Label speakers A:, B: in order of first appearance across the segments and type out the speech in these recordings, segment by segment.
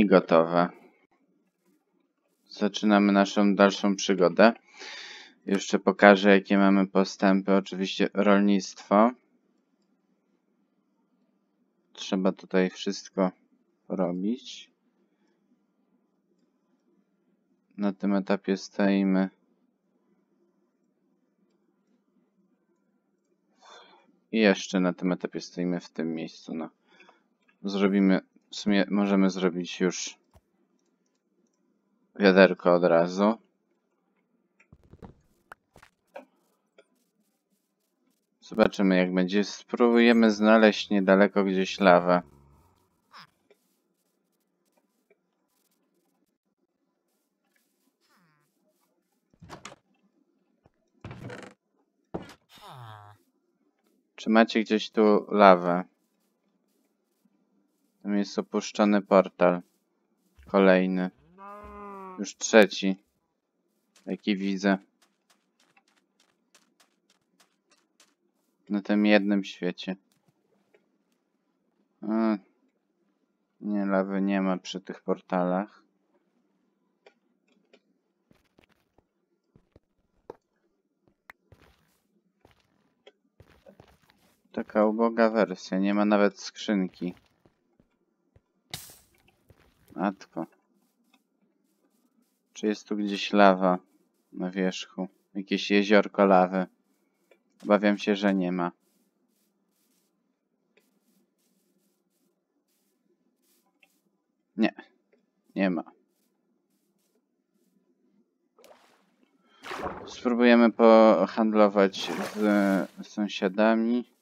A: I gotowe. Zaczynamy naszą dalszą przygodę. Jeszcze pokażę, jakie mamy postępy. Oczywiście rolnictwo. Trzeba tutaj wszystko robić. Na tym etapie stoimy. I jeszcze na tym etapie stoimy w tym miejscu. No. Zrobimy, w sumie możemy zrobić już wiaderko od razu. Zobaczymy jak będzie. Spróbujemy znaleźć niedaleko gdzieś lawę. Czy macie gdzieś tu lawę? Tam jest opuszczony portal. Kolejny. Już trzeci. Jaki widzę. Na tym jednym świecie. A, nie, lawy nie ma przy tych portalach. Taka uboga wersja, nie ma nawet skrzynki. Matko. Czy jest tu gdzieś lawa na wierzchu? Jakieś jeziorko lawy? Obawiam się, że nie ma. Nie, nie ma. Spróbujemy pohandlować z sąsiadami.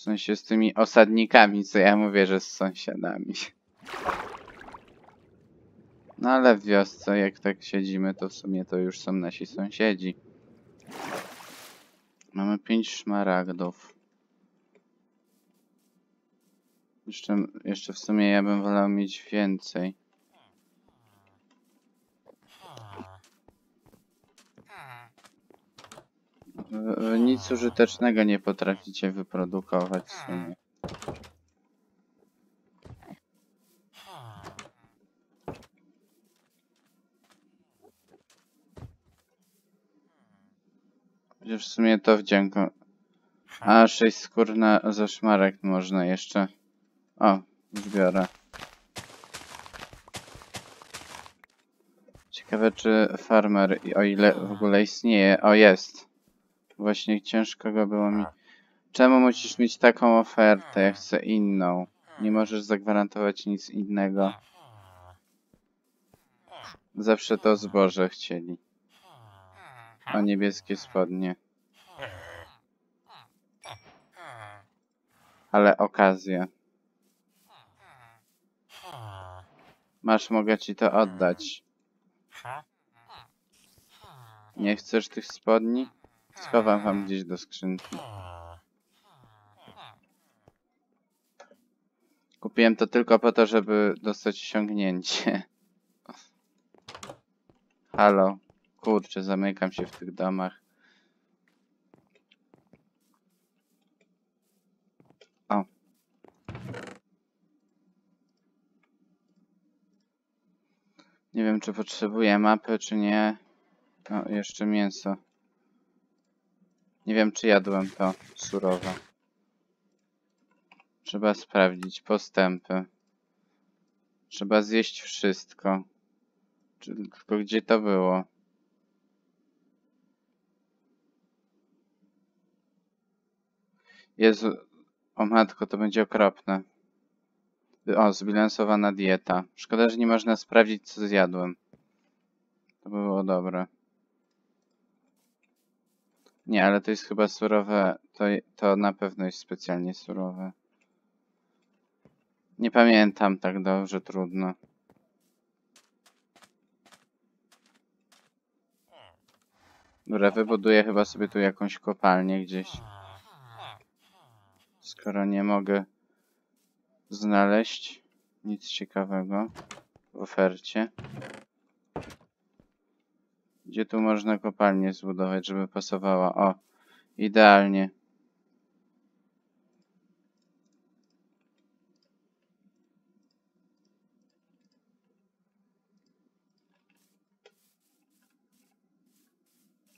A: W sensie z tymi osadnikami, co ja mówię, że z sąsiadami. No ale w wiosce, jak tak siedzimy, to w sumie to już są nasi sąsiedzi. Mamy pięć szmaragdów. Jeszcze, jeszcze w sumie ja bym wolał mieć więcej. Wy- Nic użytecznego nie potraficie wyprodukować w sumie. Chociaż w sumie to wdzięku. A, sześć skór na za szmarek można jeszcze. O, zbiorę. Ciekawe czy farmer, o ile w ogóle istnieje. O, jest. Właśnie ciężko go było mi. Czemu musisz mieć taką ofertę? Ja chcę inną. Nie możesz zagwarantować nic innego. Zawsze to zboże chcieli. O niebieskie spodnie. Ale okazja. Masz, mogę ci to oddać. Nie chcesz tych spodni? Schowam wam gdzieś do skrzynki. Kupiłem to tylko po to, żeby dostać osiągnięcie. Halo. Kurczę, zamykam się w tych domach. O. Nie wiem, czy potrzebuję mapy, czy nie. O, jeszcze mięso. Nie wiem, czy jadłem to surowe. Trzeba sprawdzić postępy. Trzeba zjeść wszystko. Tylko gdzie to było? Jezu, o matko, to będzie okropne. O, zbilansowana dieta. Szkoda, że nie można sprawdzić, co zjadłem. To by było dobre. Nie, ale to jest chyba surowe. To, to na pewno jest specjalnie surowe. Nie pamiętam tak dobrze, trudno. Dobra, wybuduję chyba sobie tu jakąś kopalnię gdzieś. Skoro nie mogę znaleźć nic ciekawego w ofercie. Gdzie tu można kopalnię zbudować, żeby pasowała? O, idealnie.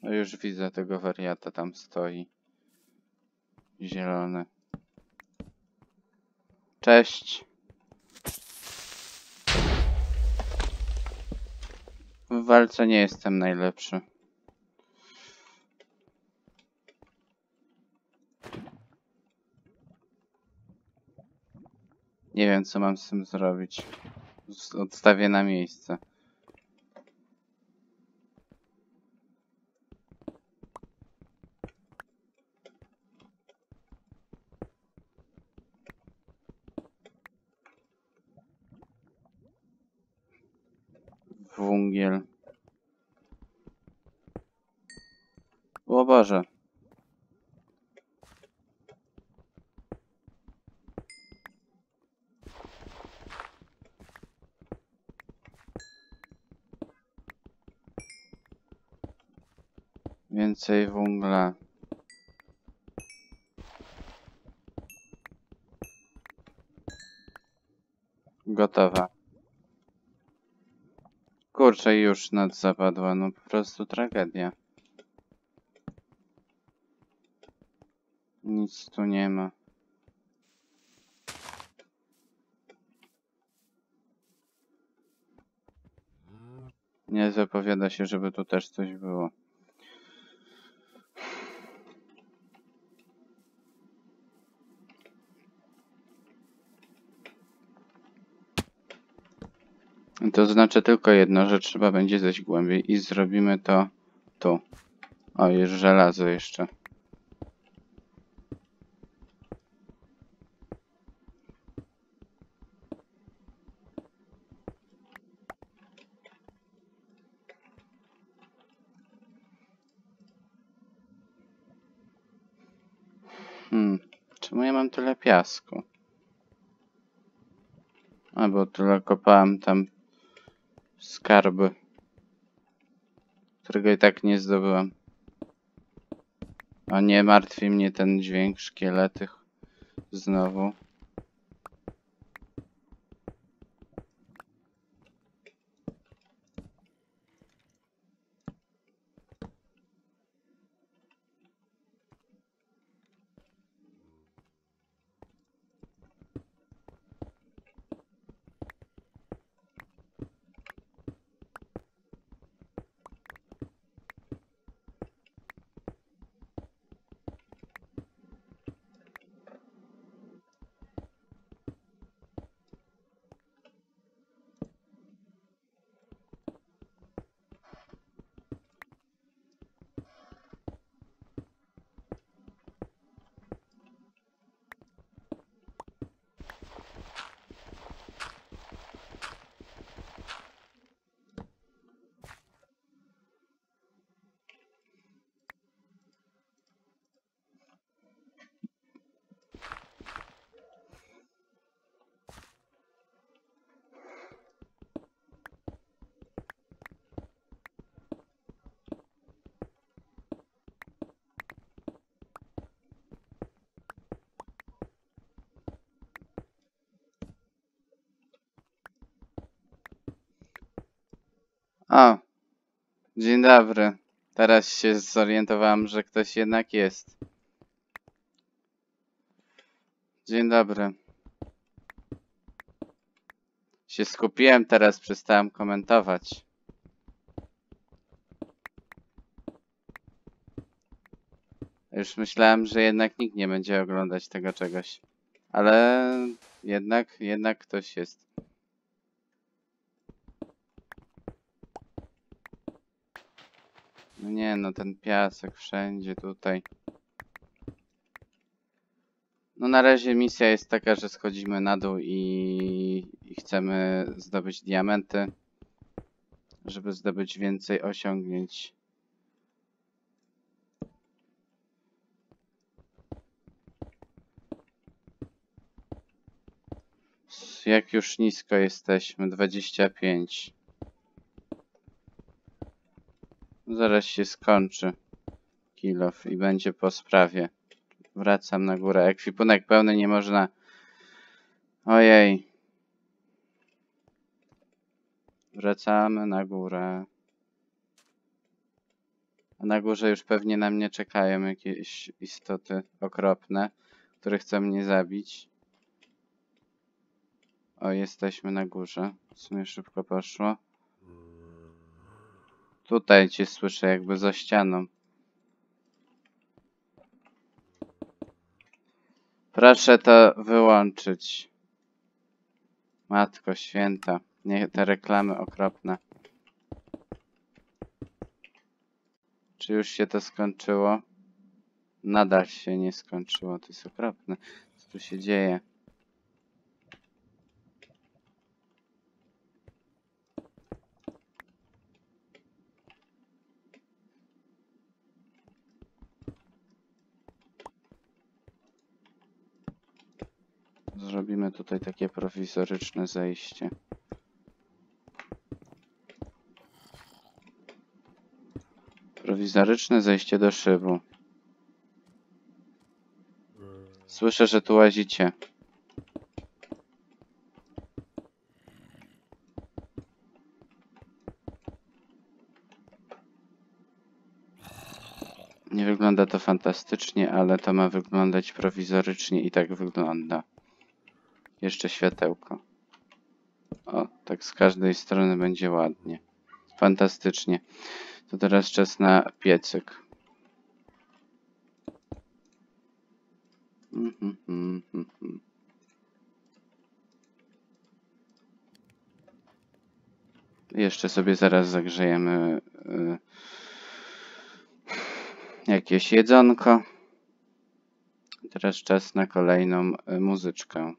A: No już widzę tego wariata, tam stoi. Zielony. Cześć. W walce nie jestem najlepszy. Nie wiem, co mam z tym zrobić. Odstawię na miejsce. Boże. Więcej węgla. Gotowa. Kurczę, już noc zapadła, no po prostu tragedia. Nic tu nie ma. Nie zapowiada się, żeby tu też coś było. To znaczy tylko jedno, że trzeba będzie zejść głębiej i zrobimy to tu. O, jest żelazo jeszcze. Hmm, czemu ja mam tyle piasku? A, tyle kopałem tam skarby, którego i tak nie zdobyłem. A nie martwi mnie ten dźwięk szkielety znowu. O, dzień dobry. Teraz się zorientowałem, że ktoś jednak jest. Dzień dobry. Się skupiłem teraz, przestałem komentować. Już myślałem, że jednak nikt nie będzie oglądać tego czegoś. Ale jednak, jednak ktoś jest. No no ten piasek wszędzie tutaj. No na razie misja jest taka, że schodzimy na dół i, i chcemy zdobyć diamenty, żeby zdobyć więcej osiągnięć. Jak już nisko jesteśmy, 25. Zaraz się skończy kilof i będzie po sprawie. Wracam na górę. Ekwipunek pełny nie można. Ojej. Wracamy na górę. A na górze już pewnie na mnie czekają jakieś istoty okropne, które chcą mnie zabić. O, jesteśmy na górze. W sumie szybko poszło. Tutaj cię słyszę jakby za ścianą. Proszę to wyłączyć. Matko święta. Nie te reklamy okropne. Czy już się to skończyło? Nadal się nie skończyło. To jest okropne. Co tu się dzieje? Zrobimy tutaj takie prowizoryczne zejście. Prowizoryczne zejście do szybu. Słyszę, że tu łazicie. Nie wygląda to fantastycznie, ale to ma wyglądać prowizorycznie i tak wygląda. Jeszcze światełko. O, tak z każdej strony będzie ładnie. Fantastycznie. To teraz czas na piecyk. Jeszcze sobie zaraz zagrzejemy y, jakieś jedzonko. Teraz czas na kolejną y, muzyczkę.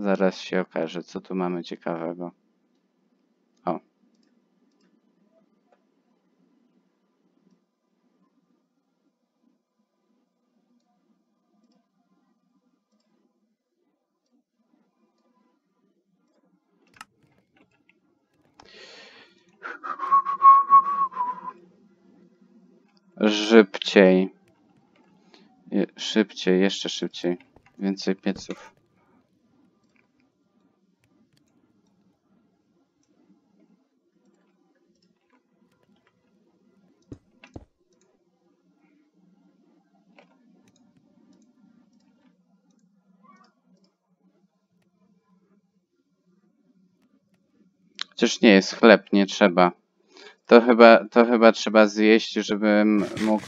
A: Zaraz się okaże, co tu mamy ciekawego. O. Szybciej. Je- Szybciej, jeszcze szybciej. Więcej pieców. Chociaż nie jest chleb, nie trzeba. To chyba, to chyba trzeba zjeść, żebym mógł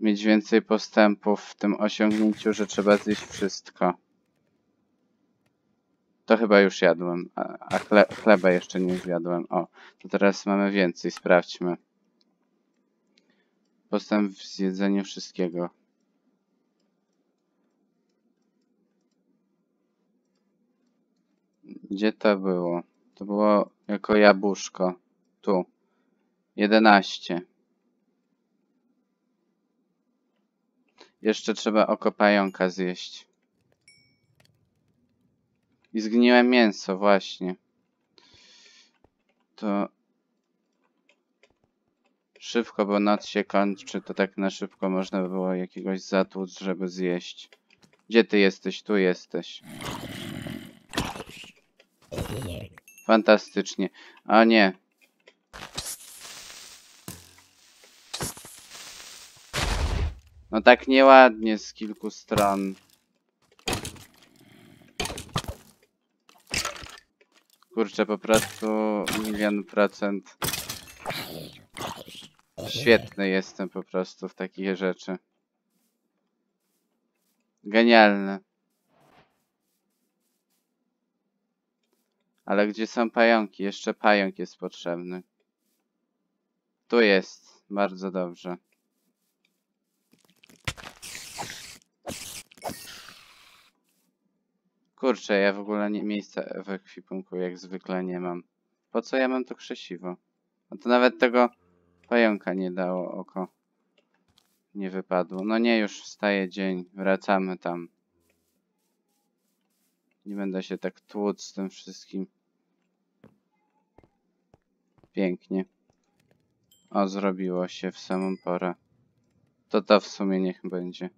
A: mieć więcej postępów w tym osiągnięciu, że trzeba zjeść wszystko. To chyba już jadłem, a, a chle, chleba jeszcze nie zjadłem. O, to teraz mamy więcej, sprawdźmy. Postęp w zjedzeniu wszystkiego. Gdzie to było? To było jako jabłuszko. Tu. 11. Jeszcze trzeba oko pająka zjeść. I zgniłe mięso, właśnie. To... Szybko, bo noc się kończy, to tak na szybko można by było jakiegoś zatłuc, żeby zjeść. Gdzie ty jesteś? Tu jesteś. Fantastycznie. A nie. No tak nieładnie z kilku stron. Kurczę, po prostu milion procent. Świetny jestem po prostu w takich rzeczy. Genialne. Ale gdzie są pająki? Jeszcze pająk jest potrzebny. Tu jest. Bardzo dobrze. Kurczę, ja w ogóle nie, miejsca w ekwipunku jak zwykle nie mam. Po co ja mam to krzesiwo? A to nawet tego pająka nie dało oko. Nie wypadło. No nie, już wstaje dzień. Wracamy tam. Nie będę się tak tłuc z tym wszystkim. Pięknie. O, zrobiło się w samą porę. To to w sumie niech będzie.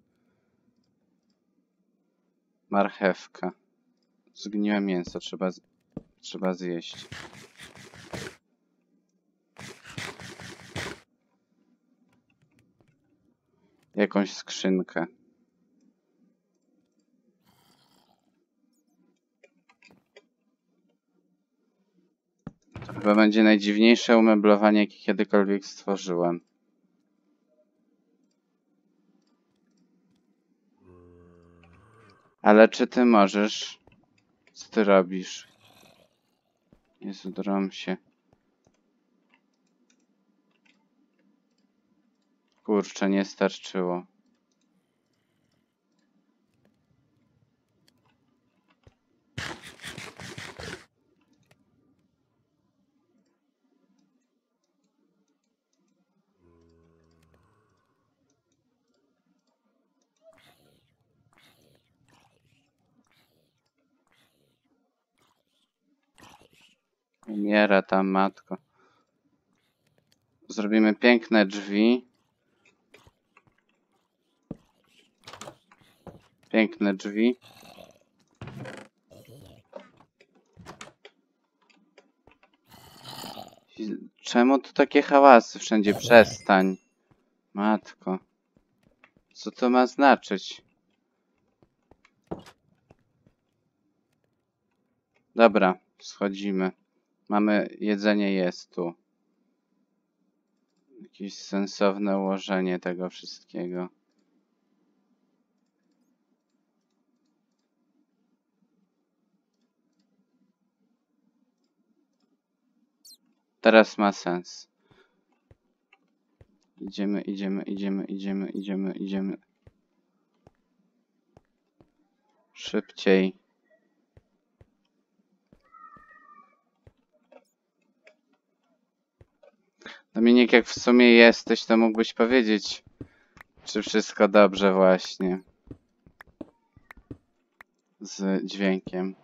A: Marchewka. Zgniłe mięso trzeba. Trzeba zjeść. Jakąś skrzynkę. To chyba będzie najdziwniejsze umeblowanie, jakie kiedykolwiek stworzyłem. Ale czy ty możesz? Co ty robisz? Jezu, drom się. Kurczę, nie starczyło. Umiera tam matko. Zrobimy piękne drzwi. Piękne drzwi. Czemu tu takie hałasy wszędzie? Przestań. Matko. Co to ma znaczyć? Dobra, schodzimy. Mamy jedzenie jest tu. Jakieś sensowne ułożenie tego wszystkiego. Teraz ma sens. Idziemy, idziemy, idziemy, idziemy, idziemy, idziemy. Szybciej. Dominik, jak w sumie jesteś, to mógłbyś powiedzieć, czy wszystko dobrze właśnie. Z dźwiękiem.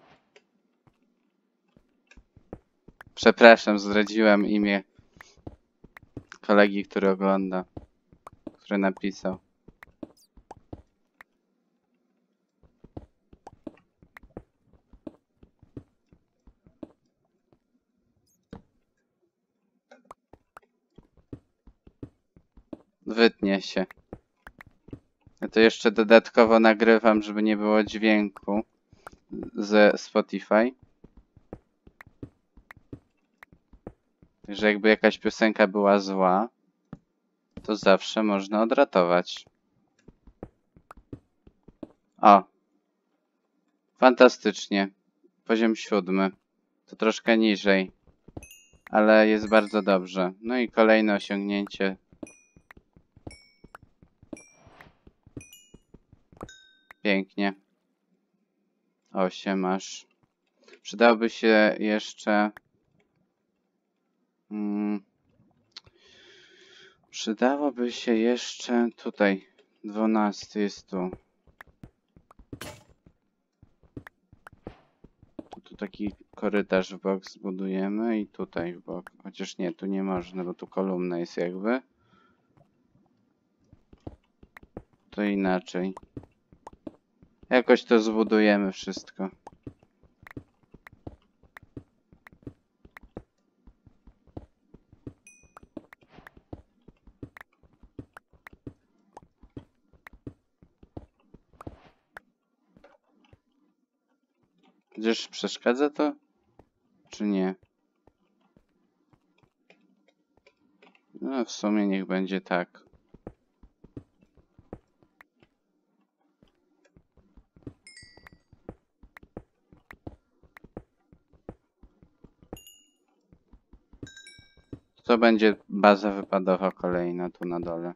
A: Przepraszam, zdradziłem imię kolegi, który ogląda, który napisał. Wytnie się. Ja to jeszcze dodatkowo nagrywam, żeby nie było dźwięku ze Spotify. Że jakby jakaś piosenka była zła, to zawsze można odratować. O. Fantastycznie. Poziom siódmy. To troszkę niżej. Ale jest bardzo dobrze. No i kolejne osiągnięcie. Pięknie. Osiem masz. Przydałoby się jeszcze... Mm, przydałoby się jeszcze tutaj. Dwunasty jest tu. Tu, tu taki korytarz w bok zbudujemy i tutaj w bok. Chociaż nie, tu nie można, bo tu kolumna jest jakby. To inaczej. Jakoś to zbudujemy wszystko. Gdzież przeszkadza to? Czy nie? No, w sumie niech będzie tak. To będzie baza wypadowa kolejna tu na dole.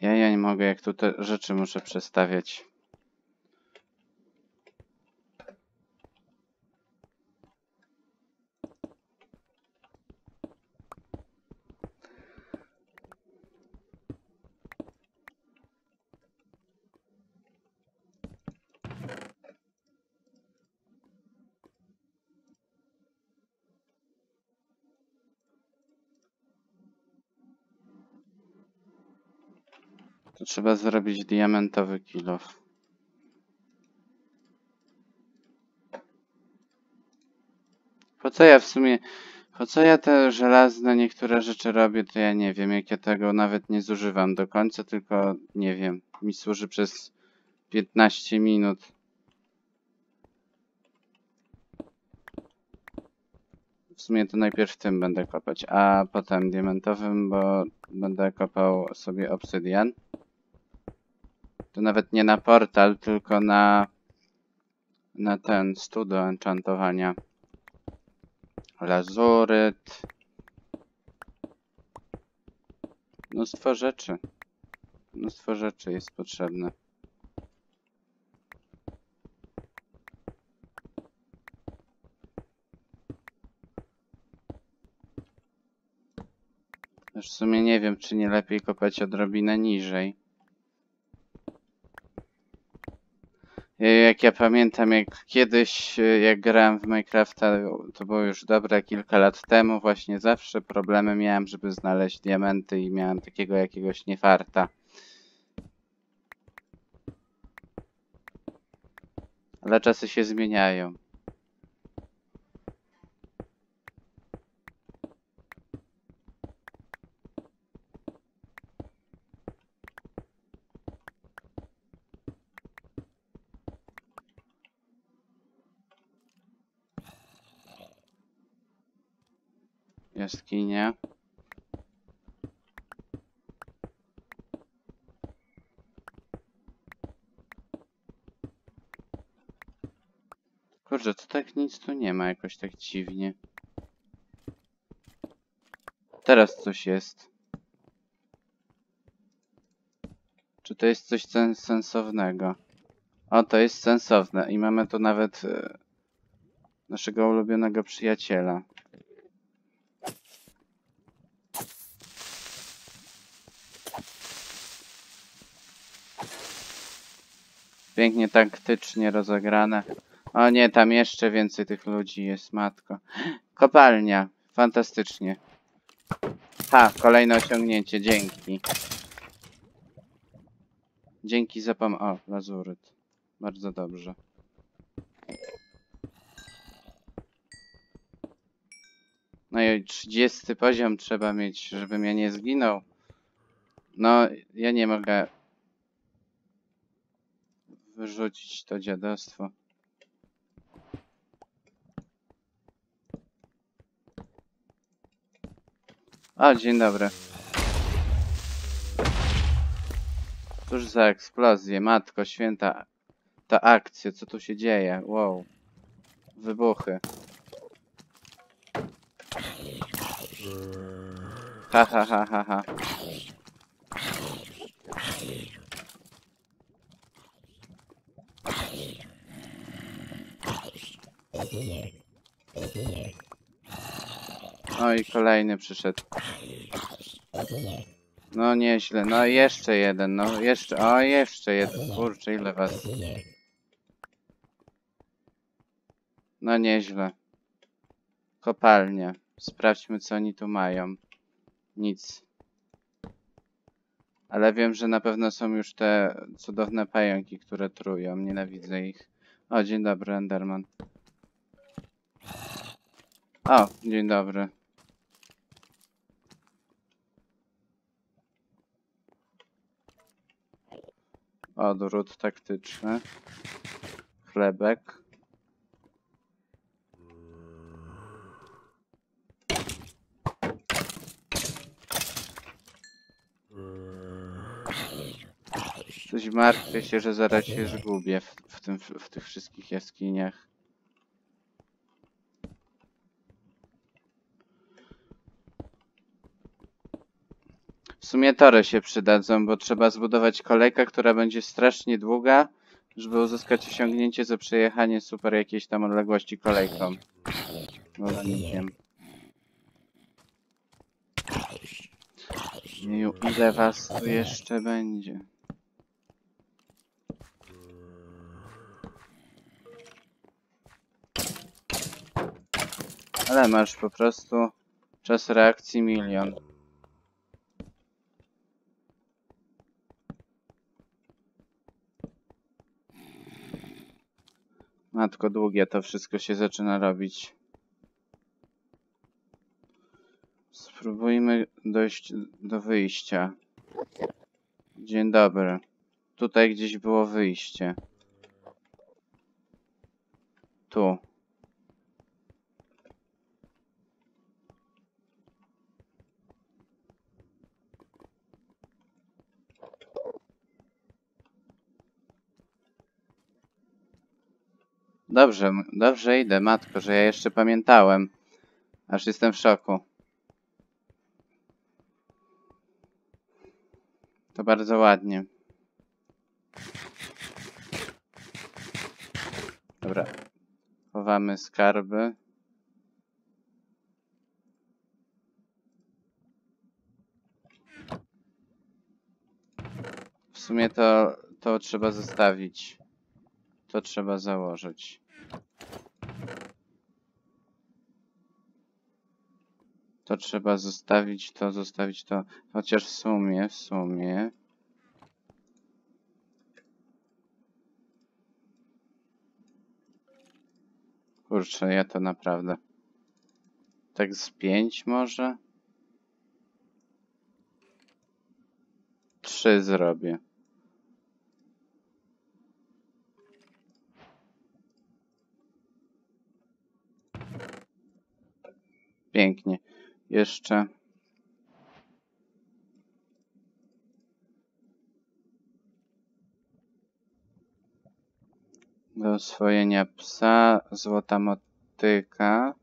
A: Ja, ja nie mogę, jak tu te rzeczy muszę przestawiać. To trzeba zrobić diamentowy kilof. Po co ja w sumie... Po co ja te żelazne niektóre rzeczy robię, to ja nie wiem. Jak ja tego nawet nie zużywam do końca, tylko nie wiem. Mi służy przez 15 minut. W sumie to najpierw tym będę kopać, a potem diamentowym, bo będę kopał sobie obsydian. To nawet nie na portal, tylko na na ten stół do enchantowania. Lazuryt. Mnóstwo rzeczy. Mnóstwo rzeczy jest potrzebne. Już w sumie nie wiem, czy nie lepiej kopać odrobinę niżej. Jak ja pamiętam, jak kiedyś, e, jak grałem w Minecrafta, to było już dobre kilka lat temu, właśnie zawsze problemy miałem, żeby znaleźć diamenty i miałem takiego jakiegoś niefarta. Ale czasy się zmieniają. Jaskinie. Kurczę, to tak nic tu nie ma jakoś tak dziwnie. Teraz coś jest. Czy to jest coś sen- sensownego? O, to jest sensowne i mamy tu nawet e, naszego ulubionego przyjaciela. Pięknie taktycznie rozegrane. O nie, tam jeszcze więcej tych ludzi jest, matko. Kopalnia. Fantastycznie. Ha, kolejne osiągnięcie, dzięki. Dzięki za pom... O, lazuryt. Bardzo dobrze. No i 30 poziom trzeba mieć, żebym ja nie zginął. No, ja nie mogę wyrzucić to dziadostwo. O, dzień dobry. Cóż za eksplozję, matko święta. Ta akcja, co tu się dzieje? Wow. Wybuchy. Ha, ha, ha, ha, ha. O i kolejny przyszedł. No nieźle, no jeszcze jeden, no jeszcze, o jeszcze jeden, kurczę ile was. No nieźle. Kopalnia. Sprawdźmy co oni tu mają. Nic. Ale wiem, że na pewno są już te cudowne pająki, które trują. Nienawidzę ich. O, dzień dobry, Enderman. O, dzień dobry. Odwrót taktyczny. Chlebek. Coś martwię się, że zaraz się zgubię w, w, tym, w tych wszystkich jaskiniach. Sumie tory się przydadzą, bo trzeba zbudować kolejkę, która będzie strasznie długa, żeby uzyskać osiągnięcie za przejechanie super jakiejś tam odległości kolejką. Woznikiem. Jeju, ile was tu jeszcze będzie? Ale masz po prostu czas reakcji milion. Matko, długie to wszystko się zaczyna robić. Spróbujmy dojść do wyjścia. Dzień dobry. Tutaj gdzieś było wyjście. Tu. Dobrze, dobrze idę, matko, że ja jeszcze pamiętałem. Aż jestem w szoku. To bardzo ładnie. Dobra. Chowamy skarby. W sumie to, to trzeba zostawić. To trzeba założyć. To trzeba zostawić, to zostawić, to. Chociaż w sumie, w sumie. Kurczę, ja to naprawdę. Tak z pięć może? Trzy zrobię. Pięknie. Jeszcze. Do oswojenia psa, złota motyka.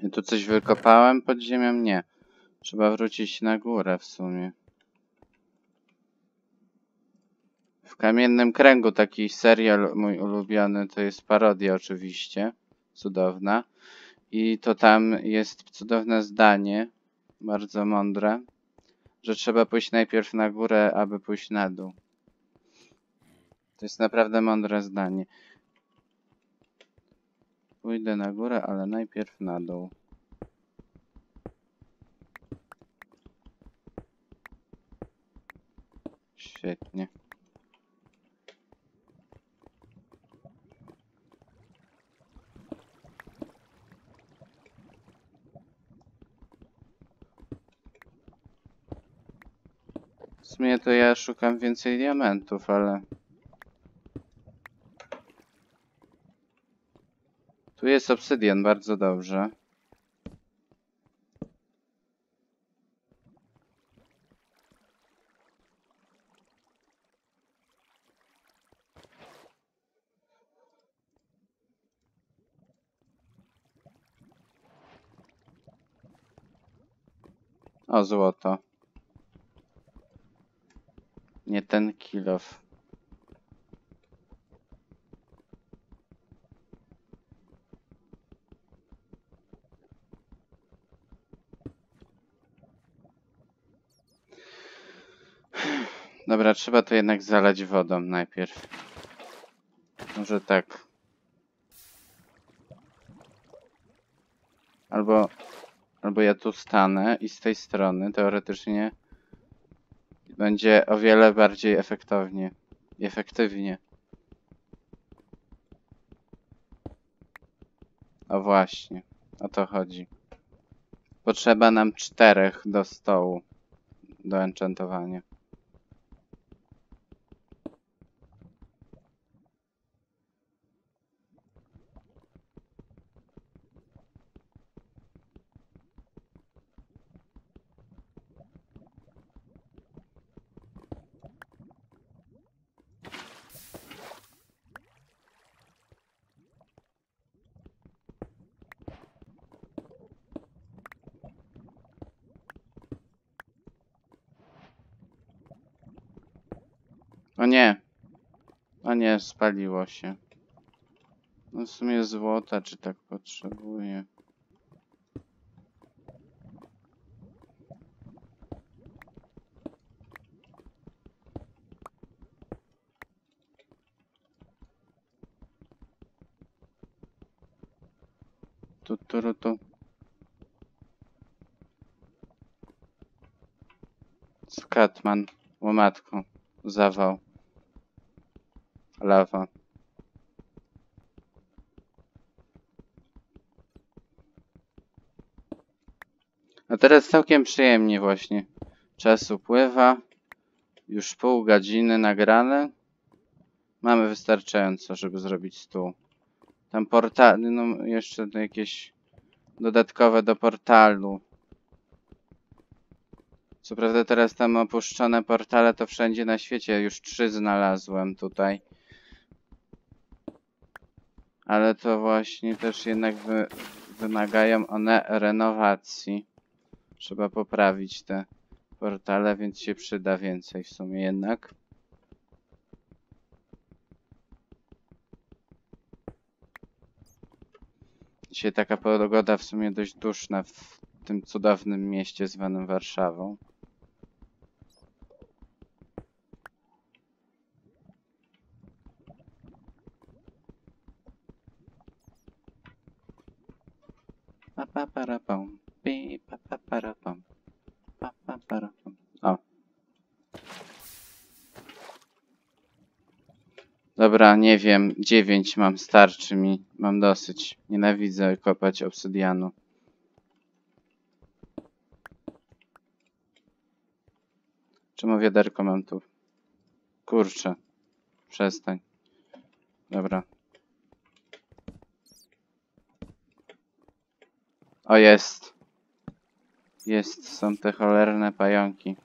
A: I tu coś wykopałem pod ziemią? Nie. Trzeba wrócić na górę w sumie. W Kamiennym Kręgu taki serial mój ulubiony, to jest parodia oczywiście, cudowna. I to tam jest cudowne zdanie, bardzo mądre, że trzeba pójść najpierw na górę, aby pójść na dół. To jest naprawdę mądre zdanie. Pójdę na górę, ale najpierw na dół. Świetnie. W sumie to ja szukam więcej diamentów, ale... Tu jest obsydian, bardzo dobrze. O, złoto. Nie ten kilof. Dobra, trzeba to jednak zalać wodą najpierw. Może tak. Albo, albo ja tu stanę i z tej strony teoretycznie będzie o wiele bardziej efektownie. Efektywnie. O właśnie, o to chodzi. Potrzeba nam czterech do stołu do enchantowania. O nie. Nie, spaliło się. No w sumie złota, czy tak potrzebuję. tu, tu, tu. Skatman, łomatką, zawał, lawa. A teraz całkiem przyjemnie właśnie. Czas upływa. Już pół godziny nagrane. Mamy wystarczająco, żeby zrobić stół. Tam portal, no jeszcze jakieś dodatkowe do portalu. Co prawda teraz tam opuszczone portale to wszędzie na świecie. Już trzy znalazłem tutaj. Ale to właśnie też jednak wy, wymagają one renowacji. Trzeba poprawić te portale, więc się przyda więcej w sumie jednak. Dzisiaj taka pogoda w sumie dość duszna w tym cudownym mieście zwanym Warszawą. Pa, pa, para, pam. Pi, pa, pa, para, pam. Pa, pa, para, pam. O. Dobra, nie wiem. Dziewięć mam, starczy mi. Mam dosyć. Nienawidzę kopać obsydianu. Czemu wiaderko mam tu? Kurczę. Przestań. Dobra. O, jest. Jest, są te cholerne pająki.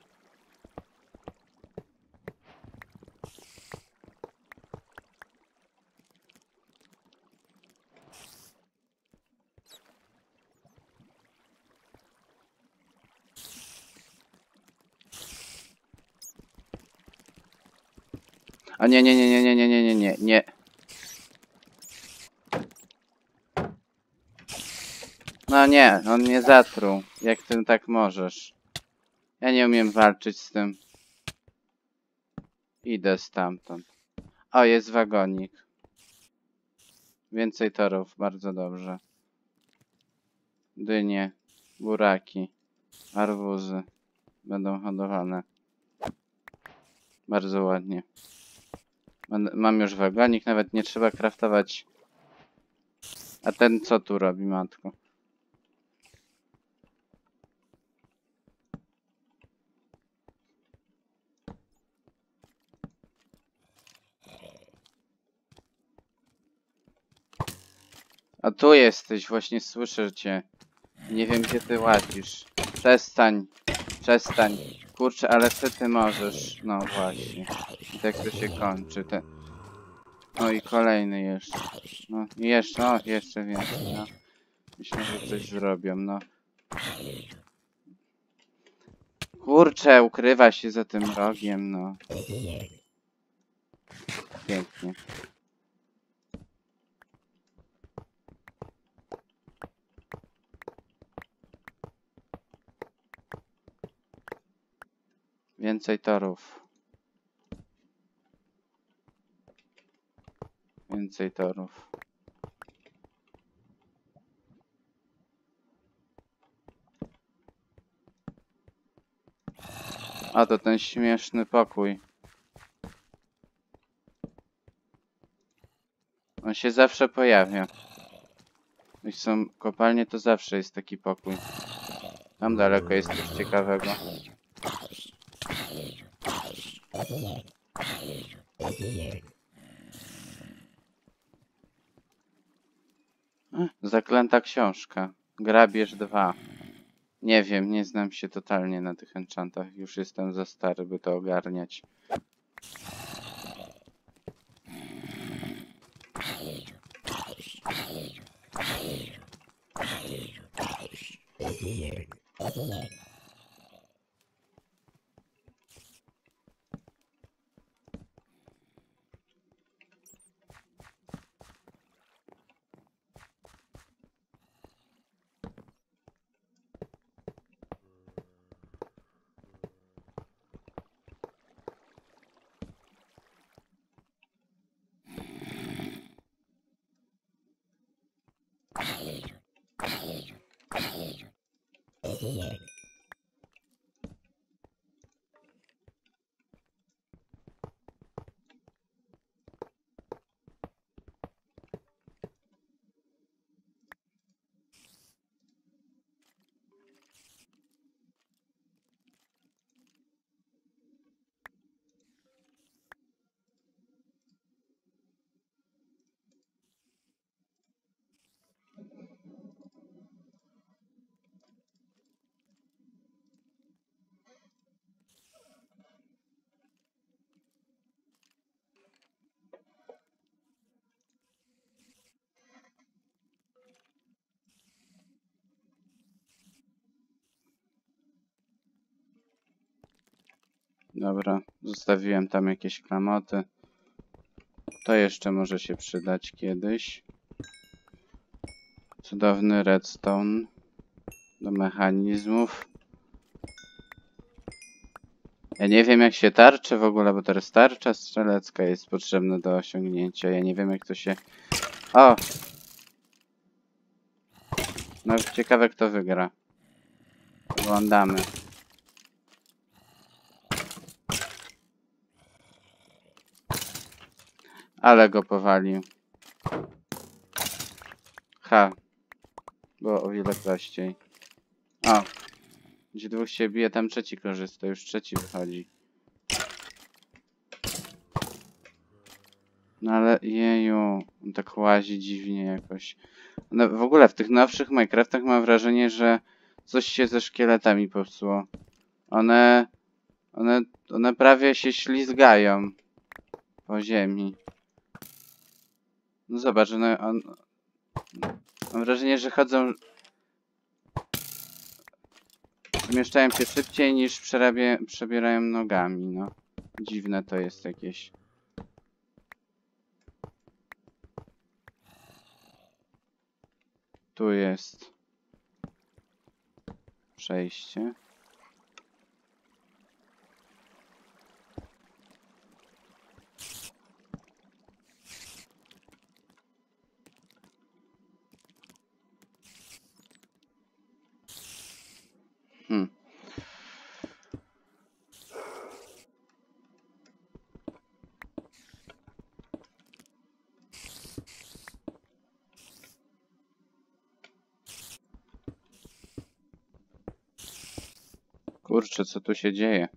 A: A nie, nie, nie, nie, nie, nie, nie, nie, nie, No nie, on mnie zatruł. Jak ty tak możesz? Ja nie umiem walczyć z tym. Idę stamtąd. O, jest wagonik. Więcej torów, bardzo dobrze. Dynie, buraki, arbuzy będą hodowane. Bardzo ładnie. Mam już wagonik, nawet nie trzeba kraftować. A ten co tu robi, matko? A tu jesteś, właśnie słyszę cię. Nie wiem gdzie ty łazisz. Przestań, przestań. Kurczę, ale co ty możesz? No właśnie. I tak to się kończy. Te... No i kolejny jeszcze. No jeszcze, no jeszcze więcej, no. Myślę, że coś zrobią, no. Kurczę, ukrywa się za tym rogiem, no. Pięknie. Więcej torów. Więcej torów. A to ten śmieszny pokój. On się zawsze pojawia. Jak są kopalnie, to zawsze jest taki pokój. Tam daleko jest coś ciekawego. Zaklęta książka. Grabież 2. Nie wiem, nie znam się totalnie na tych enchantach. Już jestem za stary, by to ogarniać. here. Dobra, zostawiłem tam jakieś klamoty. To jeszcze może się przydać kiedyś. Cudowny redstone do mechanizmów. Ja nie wiem jak się tarczy w ogóle, bo teraz tarcza strzelecka jest potrzebna do osiągnięcia. Ja nie wiem jak to się... O! No ciekawe kto wygra. Oglądamy. Ale go powalił. Ha. Było o wiele prościej. O. Gdzie dwóch się bije, tam trzeci korzysta. Już trzeci wychodzi. No ale jeju, on tak łazi dziwnie jakoś. No, w ogóle w tych nowszych Minecraftach mam wrażenie, że coś się ze szkieletami popsuło. One, one, one prawie się ślizgają po ziemi. No zobacz, no on... Mam wrażenie, że chodzą... Zmieszczają się szybciej niż przerabie, przebierają nogami, no. Dziwne to jest jakieś. Tu jest przejście. Hmm. Kurczę, co tu się dzieje?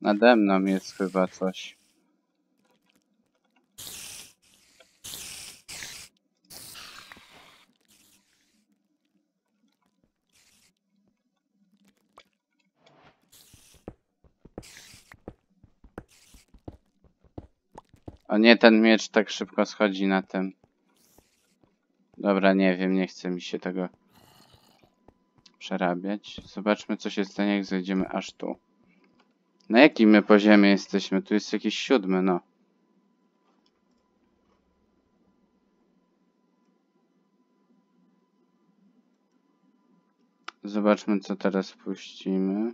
A: Nade mną jest chyba coś. O nie, ten miecz tak szybko schodzi na tym. Dobra, nie wiem, nie chce mi się tego przerabiać. Zobaczmy, co się stanie, jak zejdziemy aż tu. Na jakim my poziomie jesteśmy? Tu jest jakiś siódmy, no. Zobaczmy, co teraz puścimy.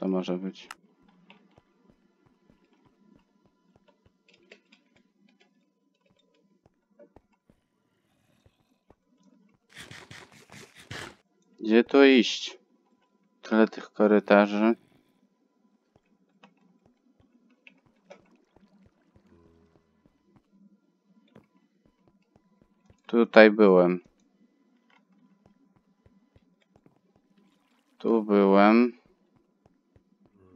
A: To może być. Gdzie tu iść? Tyle tych korytarzy. Tutaj byłem. Tu byłem.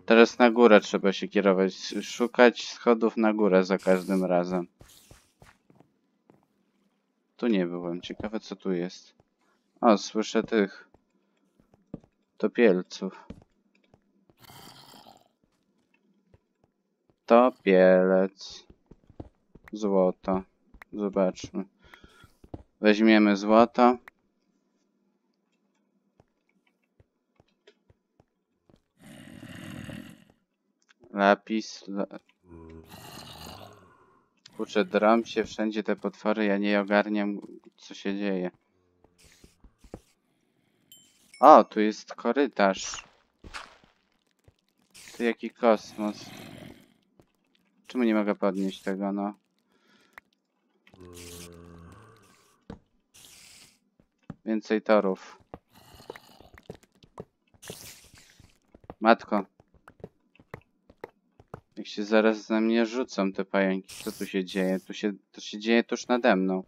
A: Teraz na górę trzeba się kierować. Szukać schodów na górę za każdym razem. Tu nie byłem. Ciekawe co tu jest. O, słyszę tych topielców. Topielec. Złoto. Zobaczmy. Weźmiemy złoto. Lapis. La... Kurczę, dram się wszędzie te potwory, ja nie ogarniam co się dzieje. O, tu jest korytarz. Tu jaki kosmos. Czemu nie mogę podnieść tego, no? Więcej torów. Matko. Jak się zaraz na mnie rzucą te pająki. Co tu się dzieje? Tu się, to się dzieje tuż nade mną.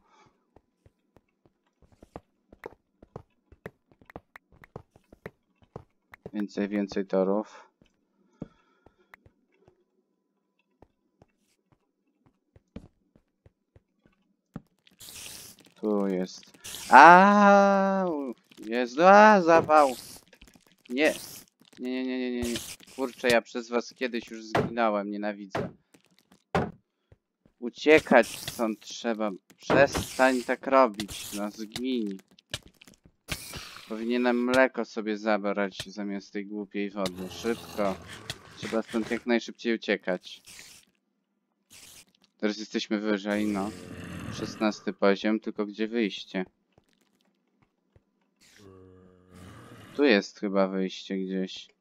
A: Więcej, więcej torów. Tu jest. A, Jest. A, zawał. Nie. Nie, nie, nie, nie, nie, nie. Kurczę, ja przez was kiedyś już zginąłem. Nienawidzę. Uciekać stąd trzeba. Przestań tak robić. No, zginij. Powinienem mleko sobie zabrać zamiast tej głupiej wody. Szybko. Trzeba stąd jak najszybciej uciekać. Teraz jesteśmy wyżej, no. 16 poziom, tylko gdzie wyjście? Tu jest chyba wyjście gdzieś.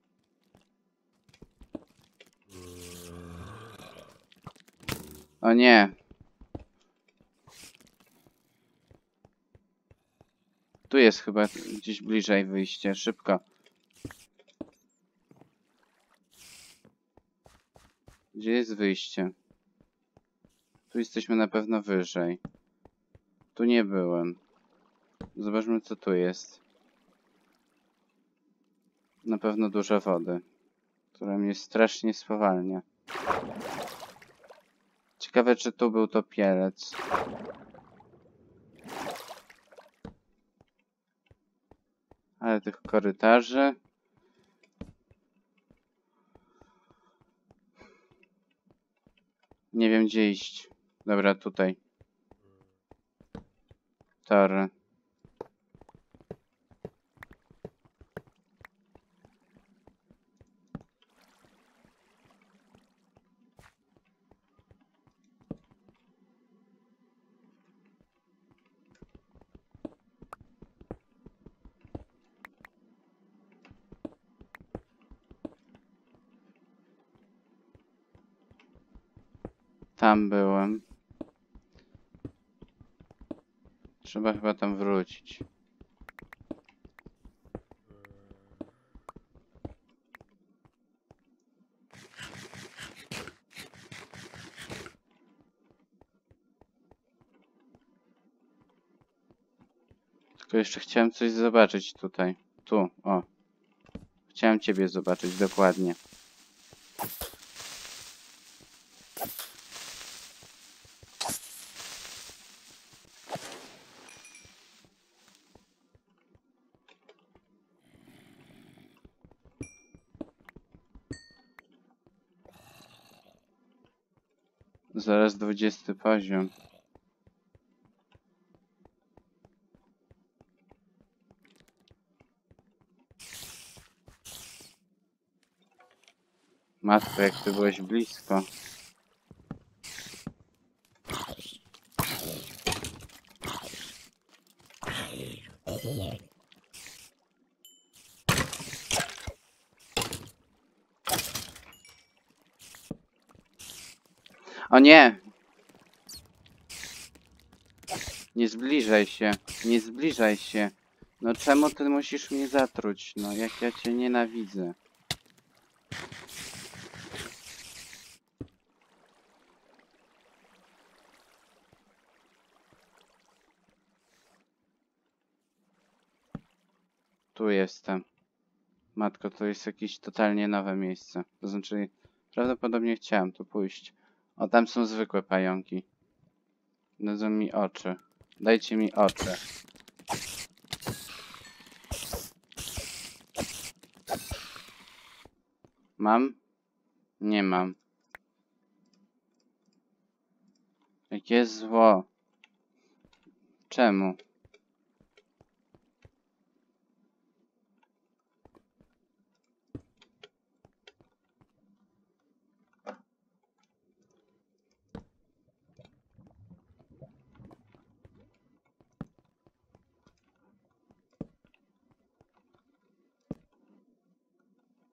A: O nie. Tu jest chyba gdzieś bliżej wyjście. Szybko. Gdzie jest wyjście? Tu jesteśmy na pewno wyżej. Tu nie byłem. Zobaczmy co tu jest. Na pewno dużo wody, która mnie strasznie spowalnia. Ciekawe czy tu był topielec. Ale tych korytarzy. Nie wiem gdzie iść. Dobra, tutaj. Tory. Tam byłem. Trzeba chyba tam wrócić. Tylko jeszcze chciałem coś zobaczyć tutaj. Tu, o. Chciałem ciebie zobaczyć dokładnie. Zaraz dwudziesty poziom. Matko, jak ty byłeś blisko. Nie! Nie zbliżaj się, nie zbliżaj się. No czemu ty musisz mnie zatruć? No jak ja cię nienawidzę. Tu jestem. Matko, to jest jakieś totalnie nowe miejsce. To znaczy, prawdopodobnie chciałem tu pójść. O, tam są zwykłe pająki. Dadzą mi oczy. Dajcie mi oczy. Mam? Nie mam. Jakie zło. Czemu?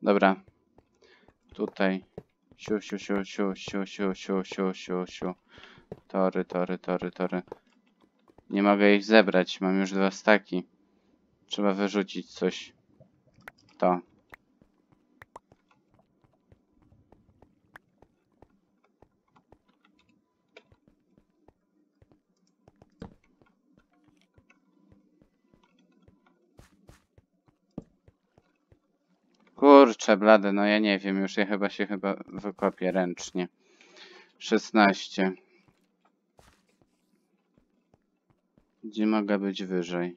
A: Dobra. Tutaj. Siu, siu, siu, siu, siu, siu, siu, siu, siu, siu. Tory, tory, tory, tory. Nie mogę ich zebrać, mam już dwa staki. Trzeba wyrzucić coś. To. Blady, no ja nie wiem, już ja chyba się chyba wykopię ręcznie. 16. Gdzie mogę być wyżej?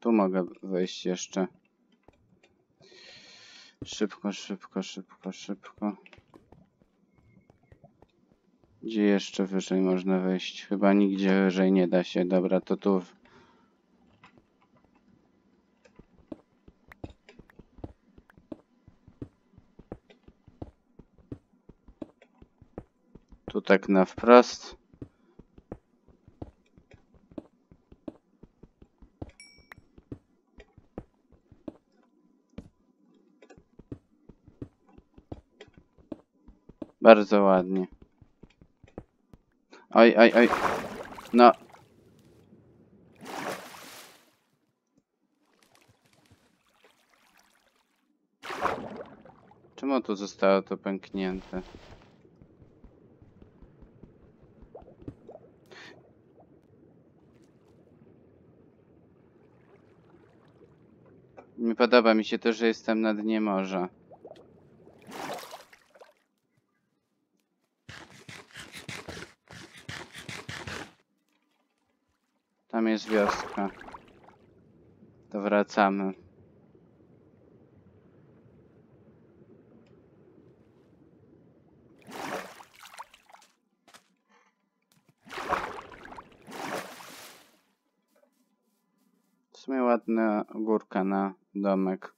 A: Tu mogę wejść jeszcze. Szybko, szybko, szybko, szybko. Gdzie jeszcze wyżej można wejść? Chyba nigdzie wyżej nie da się. Dobra, to tu. Tak na wprost. Bardzo ładnie. Oj, oj, oj. No. Czemu tu zostało to pęknięte? Nie podoba mi się to, że jestem na dnie morza. Tam jest wioska. To wracamy. W sumie ładna górka na domek.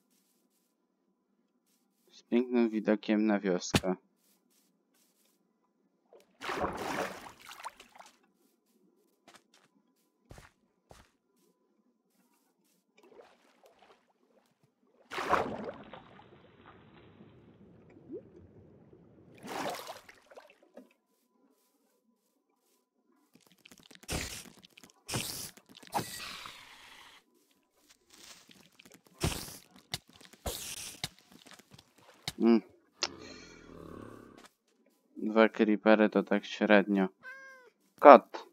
A: Z pięknym widokiem na wioskę. Dwa creepery to tak średnio. Kot.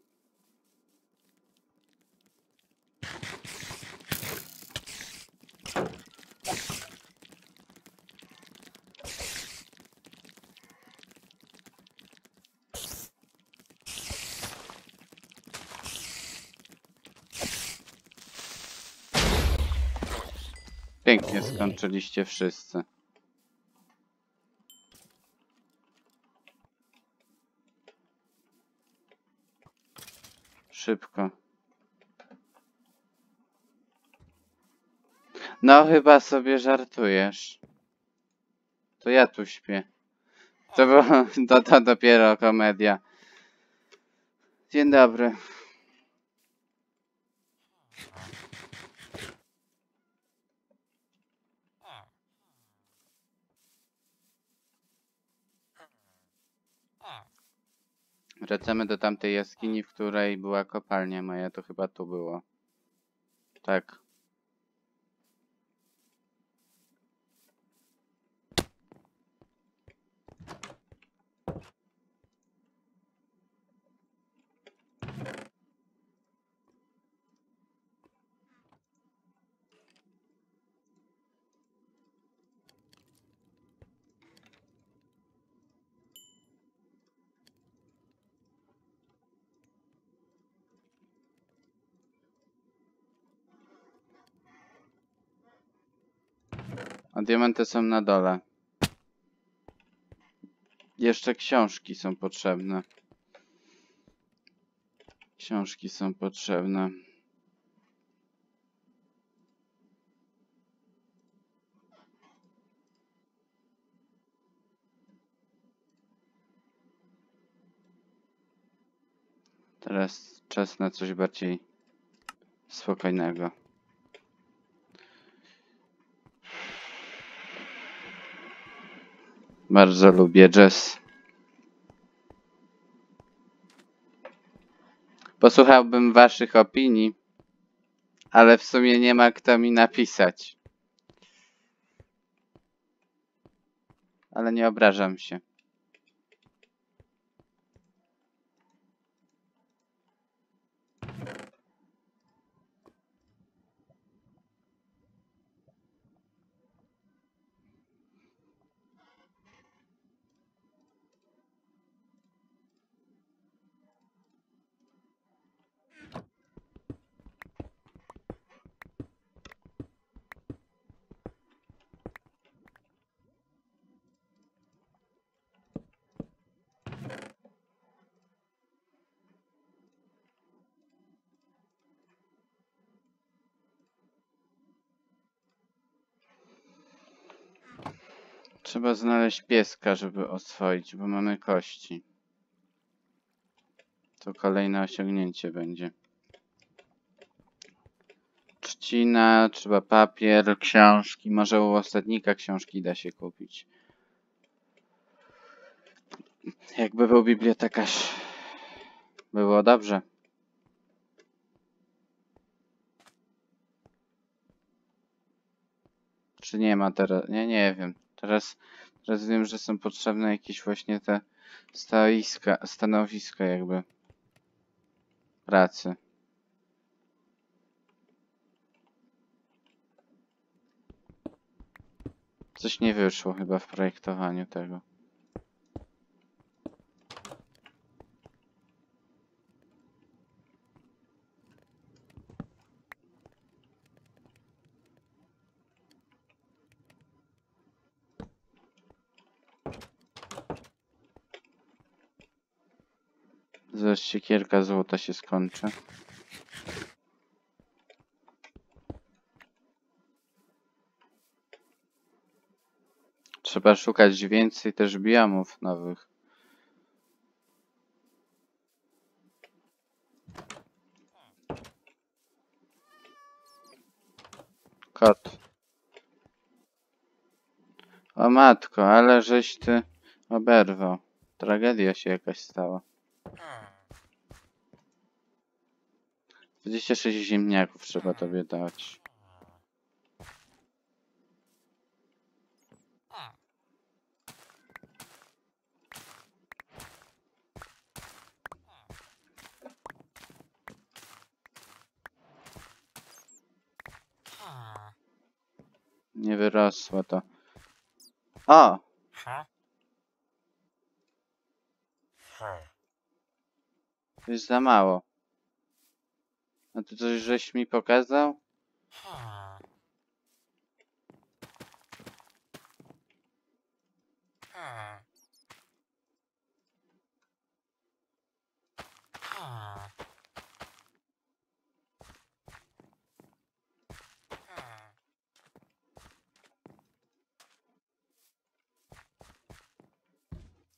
A: Pięknie skończyliście wszyscy. Szybko. No chyba sobie żartujesz. To ja tu śpię. To było, to, to dopiero komedia. Dzień dobry. Wracamy do tamtej jaskini, w której była kopalnia moja. To chyba tu było. Tak. Diamenty są na dole. Jeszcze książki są potrzebne. Książki są potrzebne. Teraz czas na coś bardziej spokojnego. Bardzo lubię jazz. Posłuchałbym waszych opinii, ale w sumie nie ma kto mi napisać. Ale nie obrażam się. Trzeba znaleźć pieska, żeby oswoić, bo mamy kości. To kolejne osiągnięcie będzie. Trzcina, trzeba papier, książki. Może u ostatnika książki da się kupić. Jakby był bibliotekarz, by było dobrze. Czy nie ma teraz? Nie, nie wiem. Teraz, teraz wiem, że są potrzebne jakieś właśnie te stoiska, stanowiska jakby pracy. Coś nie wyszło chyba w projektowaniu tego. Zaraz siekierka złota się skończy. Trzeba szukać więcej też biomów nowych. Kot. O matko, ale żeś ty oberwał. Tragedia się jakaś stała. 26 ziemniaków trzeba tobie dać. Nie wyrosło to. O! To jest za mało. A ty coś żeś mi pokazał?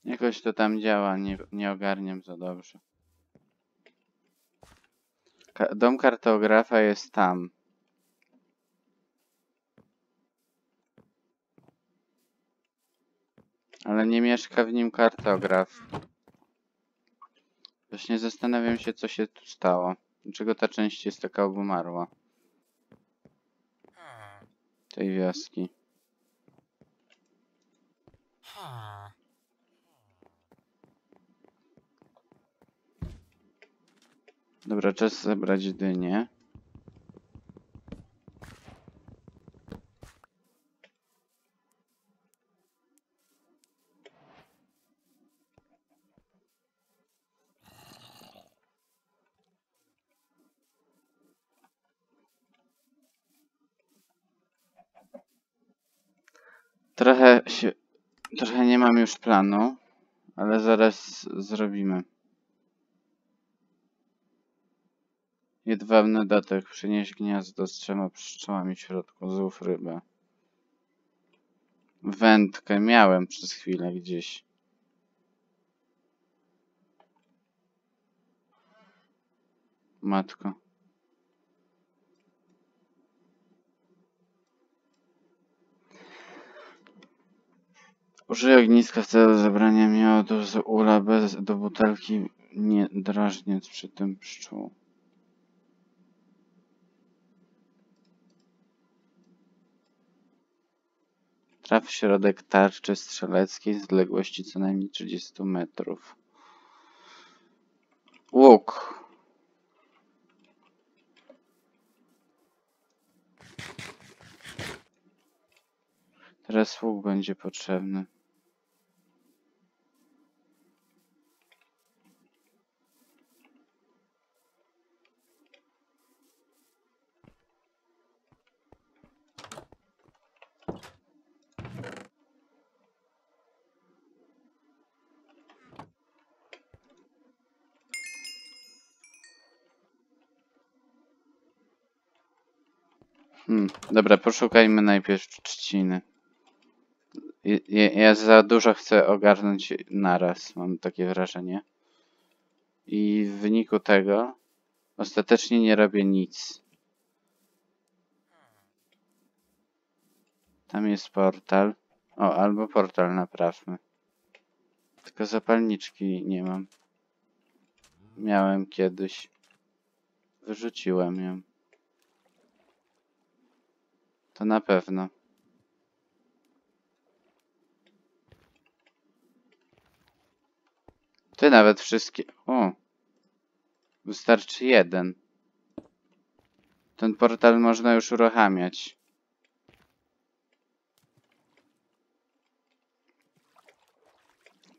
A: Jakoś to tam działa, nie, nie ogarniam za dobrze. Ka dom kartografa jest tam. Ale nie mieszka w nim kartograf. Właśnie zastanawiam się, co się tu stało. Dlaczego ta część jest taka obumarła? Tej wioski. Dobra, czas zebrać dynię. Trochę się... Trochę nie mam już planu, ale zaraz zrobimy. Jedwabny datek. Przynieś gniazdo z trzema pszczołami w środku. Złów rybę. Wędkę miałem przez chwilę gdzieś. Matko. Użyj ogniska w celu zebrania miodu z ula bez do butelki, nie drażniąc przy tym pszczół. Traf w środek tarczy strzeleckiej z odległości co najmniej 30 metrów. Łuk. Teraz łuk będzie potrzebny. Hmm, dobra, poszukajmy najpierw trzciny. Ja, ja, za dużo chcę ogarnąć naraz, mam takie wrażenie. I w wyniku tego ostatecznie nie robię nic. Tam jest portal. O, albo portal naprawmy. Tylko zapalniczki nie mam. Miałem kiedyś. Wyrzuciłem ją. To na pewno. Ty nawet wszystkie. O! Wystarczy jeden. Ten portal można już uruchamiać.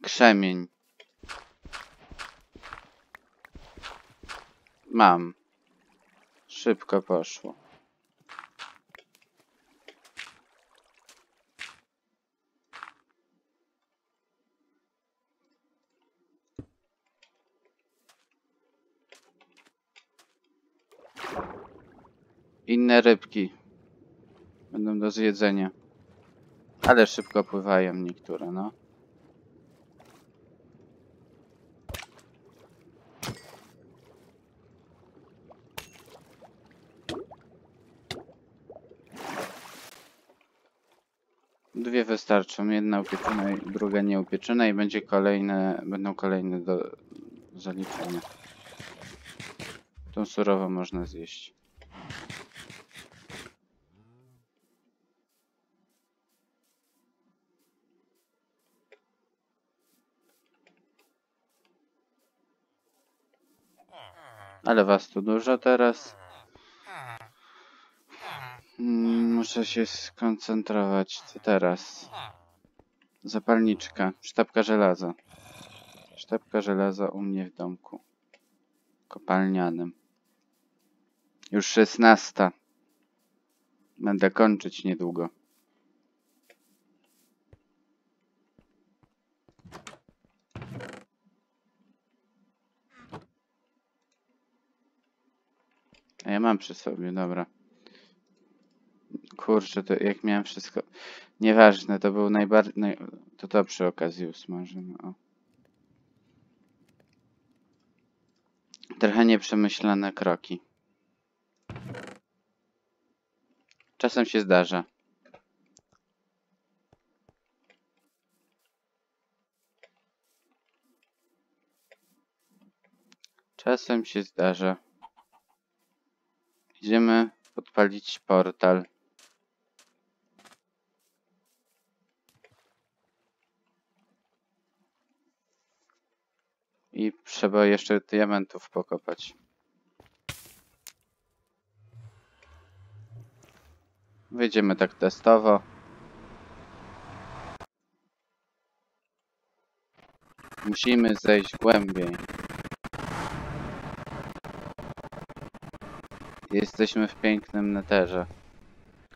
A: Krzemień. Mam. Szybko poszło. Inne rybki będą do zjedzenia. Ale szybko pływają niektóre, no. Dwie wystarczą, jedna upieczona i druga nieupieczona i będzie kolejne, będą kolejne do zaliczenia. Tą surową można zjeść. Ale was tu dużo teraz. Mm, Muszę się skoncentrować. Co teraz? Zapalniczka. Sztabka żelaza. Sztabka żelaza u mnie w domku. Kopalnianym. Już szesnasta. Będę kończyć niedługo. A ja mam przy sobie, dobra. Kurczę, to jak miałem wszystko... Nieważne, to był najbardziej... Naj... To to przy okazji usmażymy, o. Trochę nieprzemyślane kroki. Czasem się zdarza. Czasem się zdarza. Idziemy podpalić portal. I trzeba jeszcze diamentów pokopać. Wyjdziemy tak testowo. Musimy zejść głębiej. Jesteśmy w pięknym neterze.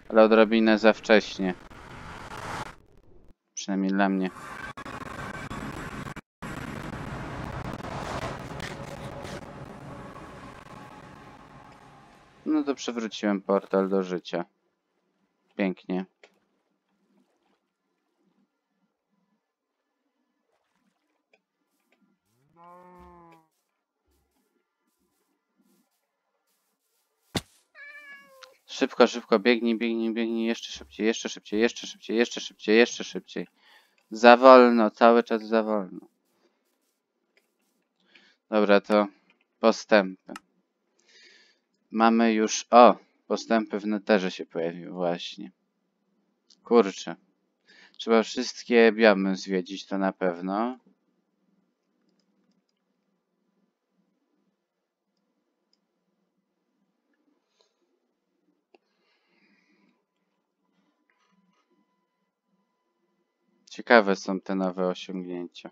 A: Ale odrobinę za wcześnie. Przynajmniej dla mnie. No to przywróciłem portal do życia. Pięknie. Szybko, szybko, biegnij, biegnij, biegnij, jeszcze szybciej, jeszcze szybciej, jeszcze szybciej, jeszcze szybciej, jeszcze szybciej. Za wolno, cały czas za wolno. Dobra, to postępy. Mamy już... O! Postępy w neterze się pojawiły właśnie. Kurczę. Trzeba wszystkie biomy zwiedzić, to na pewno. Ciekawe są te nowe osiągnięcia.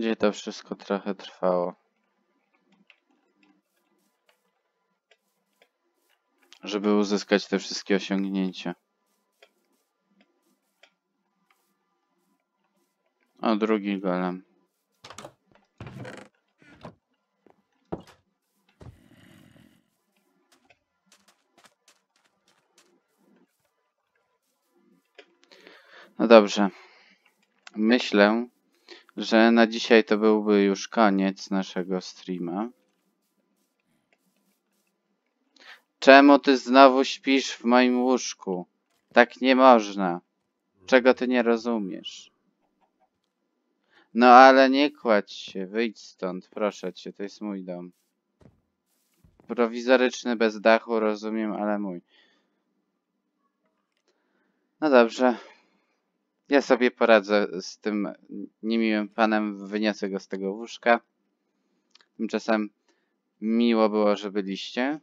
A: Będzie to wszystko trochę trwało. Żeby uzyskać te wszystkie osiągnięcia. O, drugi golem. No dobrze. Myślę, że na dzisiaj to byłby już koniec naszego streama. Czemu ty znowu śpisz w moim łóżku? Tak nie można. Czego ty nie rozumiesz? No ale nie kładź się, wyjdź stąd, proszę cię, to jest mój dom. Prowizoryczny bez dachu, rozumiem, ale mój. No dobrze. Ja sobie poradzę z tym niemiłym panem, wyniosę go z tego łóżka. Tymczasem miło było, że byliście.